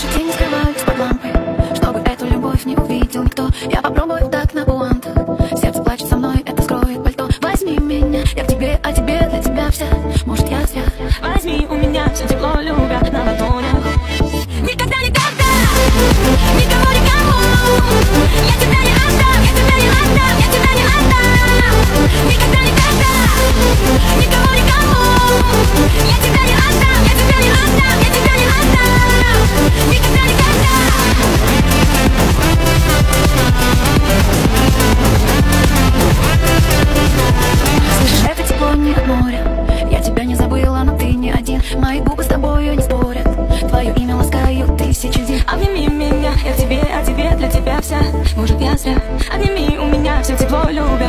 Наши тени скрываются под лампой. Чтобы эту любовь не увидел никто Я попробую так на пуантах Сердце плачет со мной, это скроет пальто. Возьми меня, я к тебе, а тебе для тебя вся. Может я зря? Возьми у меня все тепло, любя на ладонях. Никогда, никогда! Никому, никому Я тебя не отдам, я тебя не отдам Я тебя не отдам! Никогда, никогда! Никогда! стороне моря Я тебя не забыла, но ты не один. Мои губы с тобою не спорят. Твое имя ласкают тысячи дней. Обними меня, я тебе, а тебе, для тебя вся. Может я зря. Обними у меня все тепло, любя.